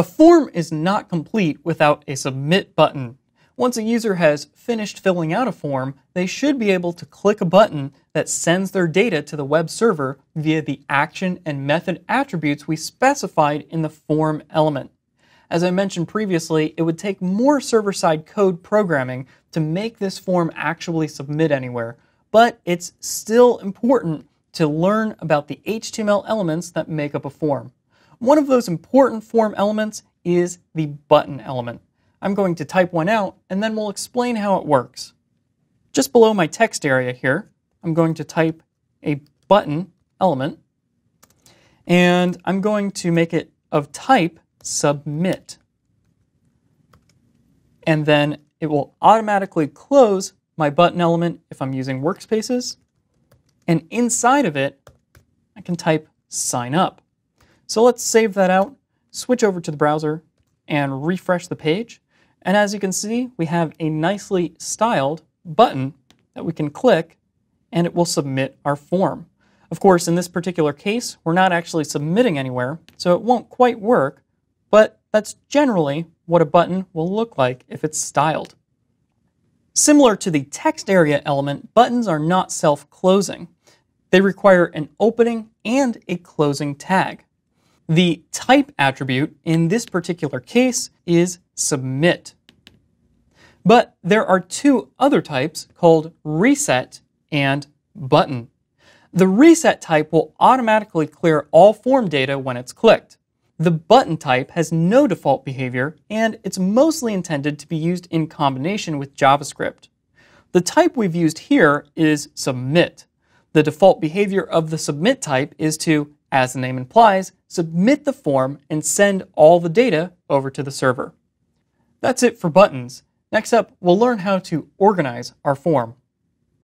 A form is not complete without a submit button. Once a user has finished filling out a form, they should be able to click a button that sends their data to the web server via the action and method attributes we specified in the form element. As I mentioned previously, it would take more server-side code programming to make this form actually submit anywhere, but it's still important to learn about the HTML elements that make up a form. One of those important form elements is the button element. I'm going to type one out and then we'll explain how it works. Just below my text area here, I'm going to type a button element and I'm going to make it of type submit. And then it will automatically close my button element if I'm using workspaces. And inside of it, I can type sign up. So let's save that out, switch over to the browser, and refresh the page. And as you can see, we have a nicely styled button that we can click and it will submit our form. Of course, in this particular case, we're not actually submitting anywhere, so it won't quite work, but that's generally what a button will look like if it's styled. Similar to the text area element, buttons are not self-closing. They require an opening and a closing tag. The type attribute in this particular case is submit. But there are two other types called reset and button. The reset type will automatically clear all form data when it's clicked. The button type has no default behavior and it's mostly intended to be used in combination with JavaScript. The type we've used here is submit. The default behavior of the submit type is to as the name implies, submit the form and send all the data over to the server. That's it for buttons. Next up, we'll learn how to organize our form.